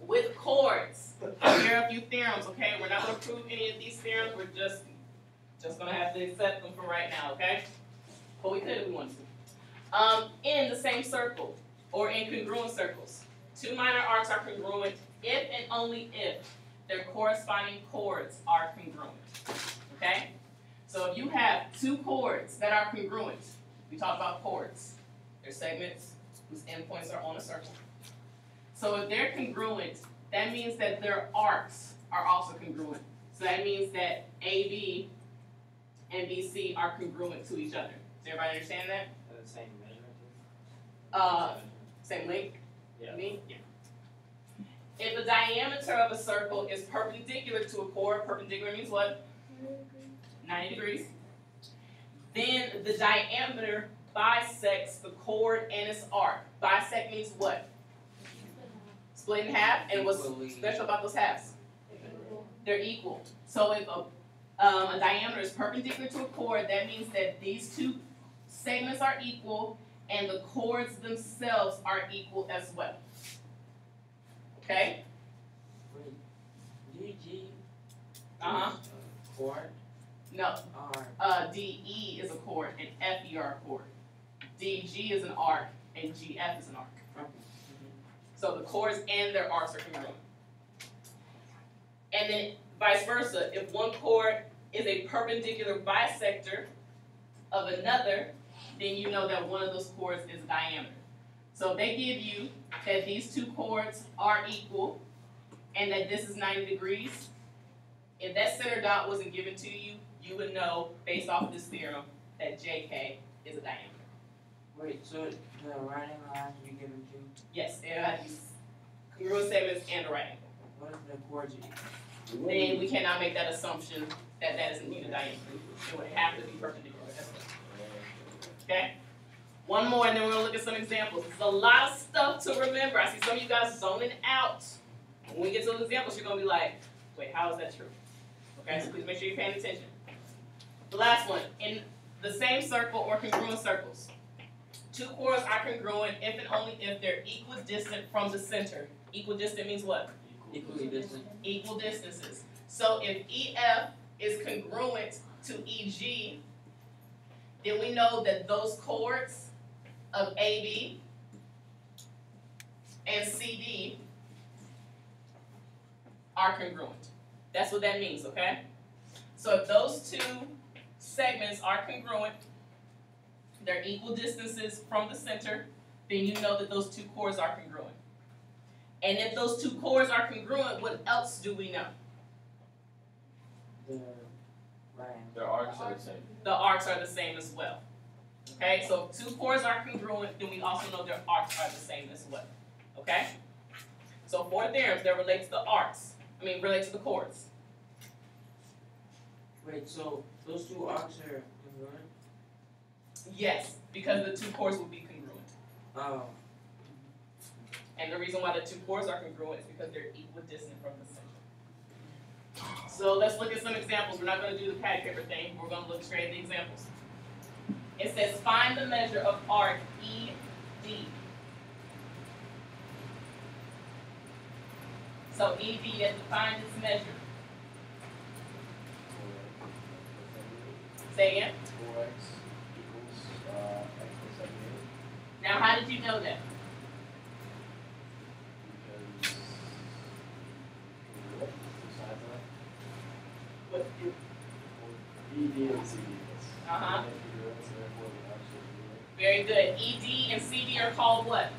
With chords, here are a few theorems, okay? We're not gonna prove any of these theorems, we're just, just gonna have to accept them for right now, okay? But we could if we wanted to. Um, in the same circle, or in congruent circles, two minor arcs are congruent if and only if their corresponding chords are congruent, okay? So if you have two chords that are congruent, we talked about chords, they're segments whose endpoints are on a circle. So if they're congruent, that means that their arcs are also congruent. So that means that AB and BC are congruent to each other. Does everybody understand that? The same measurement? Uh, same length? Yeah. Me? Yeah. If the diameter of a circle is perpendicular to a chord, perpendicular means what? Ninety degrees. Then the diameter bisects the chord and its arc. Bisect means what? Split in half, and what's special about those halves? They're equal. So if a, um, a diameter is perpendicular to a chord, that means that these two segments are equal and the chords themselves are equal as well. Okay? DG? Uh-huh. Chord, No, R, uh, DE is a chord and FE are a chord. DG is an arc and GF is an arc. So the chords and their arcs are congruent. And then vice versa, if one chord is a perpendicular bisector of another, then you know that one of those chords is diameter. So they give you that these two chords are equal and that this is 90 degrees, if that center dot wasn't given to you, you would know based off of this theorem that JK is a diameter. Wait, so the right angle has to be given to, Yes, it has these congruent segments and a right angle. what if the equal? then we cannot make that assumption that that is indeed a diameter. It would have to be perpendicular. Okay? One more, and then we're gonna look at some examples. It's a lot of stuff to remember. I see some of you guys zoning out. When we get to the examples, you're gonna be like, wait, how is that true? Okay, so please make sure you're paying attention. The last one, in the same circle or congruent circles. Two chords are congruent if and only if they're equidistant from the center. Equidistant means what? Equally distant. equal distances. So if EF is congruent to EG, then we know that those chords of AB and CD are congruent. That's what that means, okay? So if those two segments are congruent, they're equal distances from the center, then you know that those two chords are congruent. And if those two chords are congruent, what else do we know? The right arcs are the same. The arcs are the same as well. Okay, so if two chords are congruent, then we also know their arcs are the same as well. Okay? So four theorems that relate to the arcs, I mean relate to the chords. Wait, so those two arcs are congruent? Yes, because the two chords will be congruent. Oh. And the reason why the two chords are congruent is because they're equidistant from the center. So let's look at some examples. We're not going to do the pad paper thing. We're going to look straight at the examples. It says find the measure of arc ED. So ED has defined its measure. Say again? 4x. Now, how did you know that? because. What, besides? What, E, D, and C, yes. Uh-huh. And figure out, so therefore the actual very good. ED and CD are called what?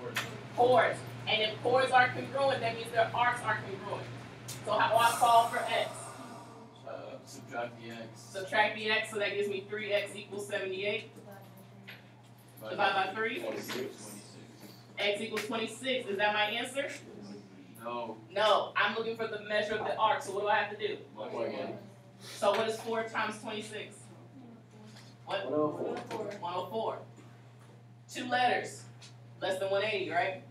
chord. chords. And if chords are congruent, that means their arcs are congruent. So how do I solve for x? Uh, subtract the X. Subtract the x, so that gives me 3x equals 78. Divide by 3. Twenty-six. x equals 26. Is that my answer? No, No, I'm looking for the measure of the arc, so what do I have to do? So what is 4 times 26? What? One oh four. 104. Two letters. Less than 180, right?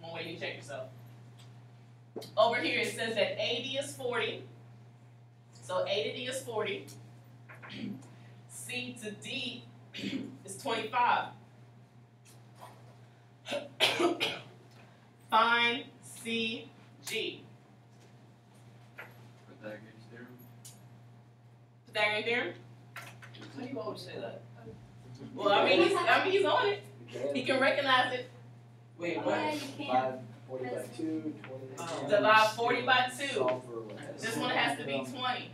One way you check yourself. Over here it says that AD is 40. So A to D is 40. C to D is 25. Find CG. Pythagoras theorem. Pythagorean theorem? Why do you always say that? Well, I mean, he's, I mean, he's on it. He can. can recognize it. Wait, Yeah, what? you can. Five, forty by two, twenty. Oh. Divide 40 by two. Solve for what? This one has to be twenty.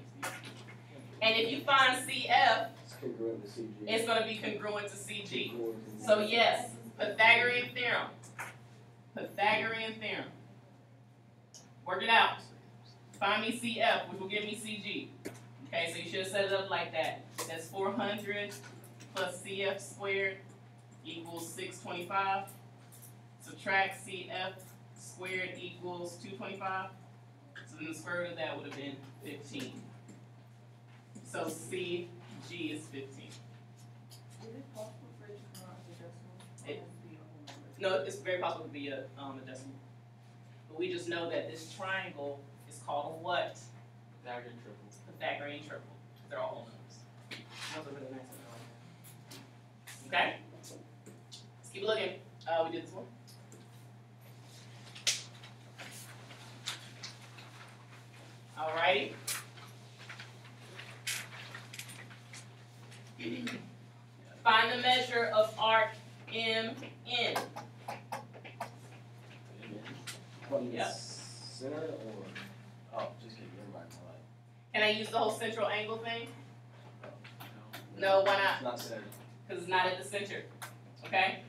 And if you find CF, It's congruent to CG. it's gonna be congruent to CG. Congruent to So yes, Pythagorean theorem. Pythagorean theorem. Work it out. Find me CF, which will give me CG. Okay, so you should have set it up like that. That's four hundred plus CF squared equals six twenty-five. Subtract CF squared equals two twenty-five. So then the square root of that would have been fifteen. So CG is fifteen. It- No, it's very possible to be a, um, a decimal. But we just know that this triangle is called a what? Pythagorean triple. Pythagorean triple. They're all whole numbers. Those are really nice. I. Okay? Let's keep looking. Uh, we did this one. Alrighty. Find the measure of arc M N. From Yep. center or, oh, just kidding, never mind. Can I use the whole central angle thing? No. No, why not? It's not centered. because it's not at the center, okay?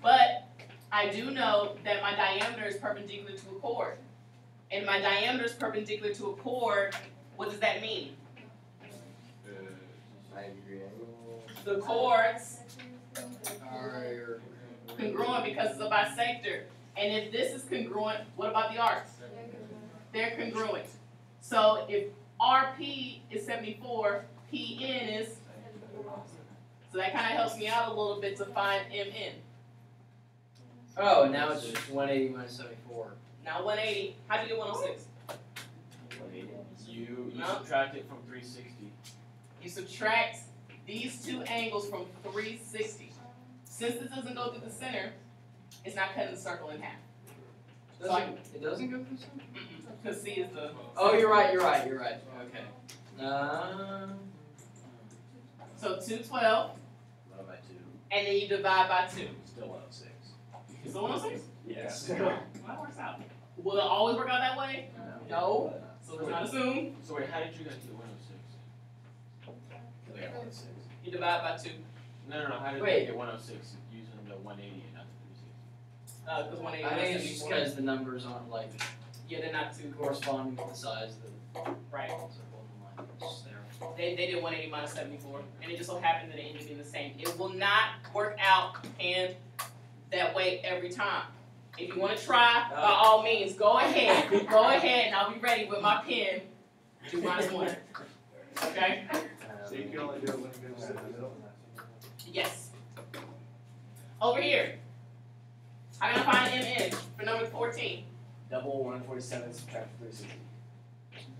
But I do know that my diameter is perpendicular to a chord. And my diameter is perpendicular to a chord, what does that mean? The chords Are. congruent because it's a bisector. And if this is congruent, what about the arcs? They're congruent. So if RP is seventy-four, PN is, so that kinda helps me out a little bit to find MN. Oh, now it's just one eighty minus seventy-four. Now one eighty, how'd you get one oh six? You, you No. subtract it from three sixty. You subtract these two angles from three sixty. Since this doesn't go through the center, it's not cutting the circle in half. So I- Doesn't, it doesn't go through some? Cause C is the. Oh, you're right, you're right, you're right, okay. Um. So two twelve, Divided by two, and then you divide by two. still one oh six. So one oh six? Yes. Well, that works out. Will it always work out that way? No. So let's not assume. So wait, how did you guys get one oh six? Cause I got one six. You divide by two. No, no, no, how did Wait. they get one oh six using the one eighty and not the three sixty? Uh, cause one eighty I think it's just because the numbers aren't like Yeah, they're not too corresponding with the size of the Right. circle in the line, it's just there. They, they did one eighty minus seventy-four, and it just so happened that it ended up being the same. It will not work out and that way every time. If you wanna try, by all means, go ahead, go ahead, and I'll be ready with my pen, do minus one, okay? So you can only do it when you go to the middle. Yes. Over here. I'm gonna find MN for number fourteen? Double one forty-seven subtract three sixty.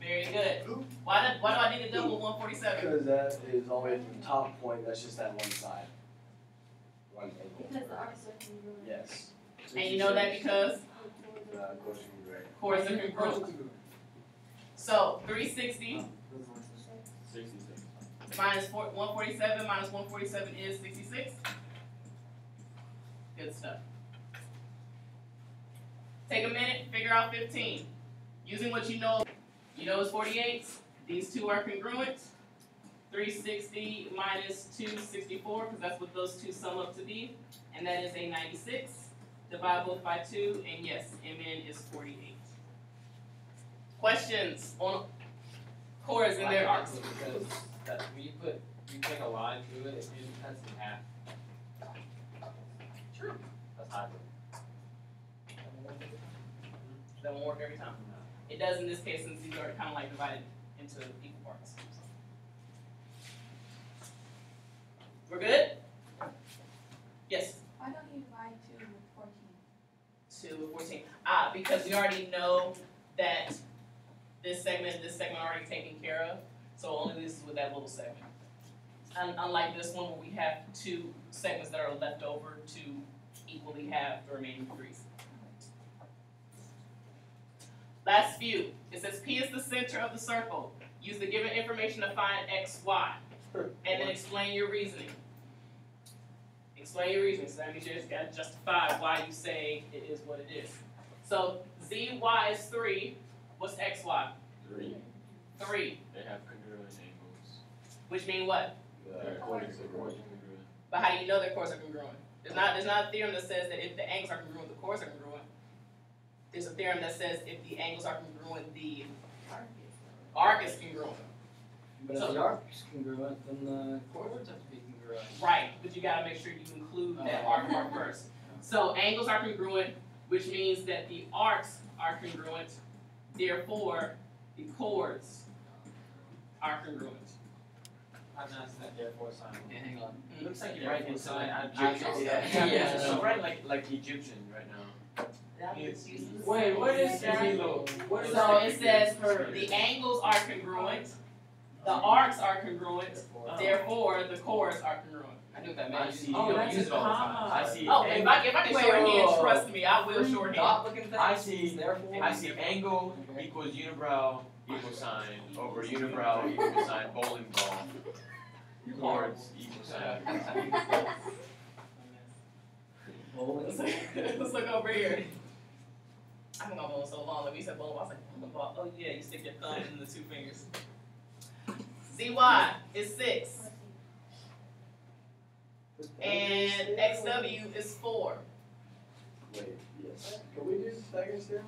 Very good. Why do, why do I need a double one forty-seven? Because that is all the way from the top point, that's just that one side. One angle. Because the arcs are congruent. Yes. And you know that because Uh, quotient right. chords are congruent. So three sixty Sixty-six. Minus four, one forty-seven minus one forty-seven is sixty-six. Good stuff. Take a minute, figure out fifteen. Using what you know, you know is forty-eight, these two are congruent. Three sixty minus two sixty-four, because that's what those two sum up to be, and that is a ninety-six. Divide both by two, and yes, MN is forty-eight. Questions on chords and their arcs? Because that, when you put, you take a line through it, it usually cuts in half. True. That's hybrid. That won't work every time. It does in this case since these are kind of like divided into equal parts. We're good? Yes, Why don't you divide two with fourteen? two and fourteen. Ah, because we already know that this segment, this segment already taken care of, so only this is with that little segment. Un- unlike this one where we have two segments that are left over to equally have the remaining threes. Last few, it says P is the center of the circle. Use the given information to find x, y. And then explain your reasoning. Explain your reasoning, so that means you just gotta justify why you say it is what it is. So z, y is three, what's x, y? Three, Three, they have. Which mean what? They're congruent. to the congruent. But how do you know their chords are congruent? There's not, there's not a theorem that says that if the angles are congruent, the chords are congruent. There's a theorem that says if the angles are congruent, the arc is congruent. But if So- the arc's congruent, then the chords have to be congruent. Right, but you gotta make sure you include that arc part uh-huh. first. So angles are congruent, which means that the arcs are congruent, therefore the chords are congruent. I'm not saying therefore sign. Okay, hang on. Looks like Yeah, you're writing for something sign. Egyptian. Yeah. Yeah. So write like, like Egyptian right now. Wait, what is that? What is So that? it says the angles are congruent, the arcs are congruent, Therefore. therefore the chords are congruent. I knew what that I meant. see. Oh, you that's use a it all the time. comma. I see. Oh, if I, if I can Wait, shorthand, whoa. trust me, I will shorthand. Dot looking thing? I see- Therefore. I see angle equals unibrow equal sign over unibrow equal sign bowling ball. Chords equal sign. Let's look, let's look over here. I haven't gone bowling so long, like we said bowling, I was like, bowling ball, oh yeah, you stick your thumb in the two fingers. ZY is six, and XW is four. Wait, yes. Can we do Pythagoras theorem?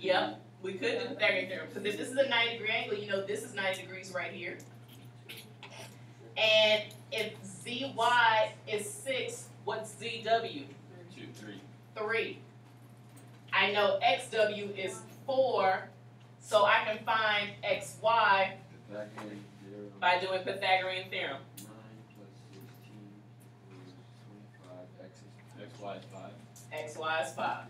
Yep, we could do Pythagorean theorem, because if this is a ninety degree angle, you know this is ninety degrees right here. And if ZY is six, what's ZW? Two, three. Three. I know XW is four, so I can find XY by doing Pythagorean theorem. Nine plus sixteen equals twenty-five, x is, x, y is five. XY is five.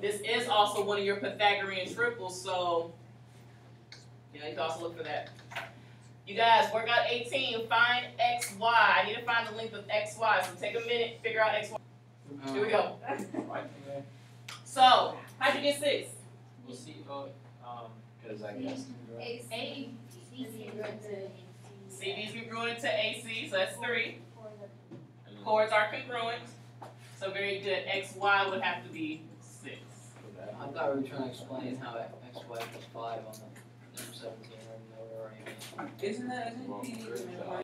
This is also one of your Pythagorean triples, so you know you can also look for that. You guys work out 18, find XY. I need to find the length of XY, so take a minute, figure out XY. Here we go. So, how'd you get six? We'll see, oh, um, Cause I guess. A, A, C, C, CB is congruent to AC, so that's three. And Chords are congruent, so very good. XY would have to be six. I thought we were trying to explain how x, y equals five on the number seventeen, or no, we already. Isn't that, isn't Well, P good job.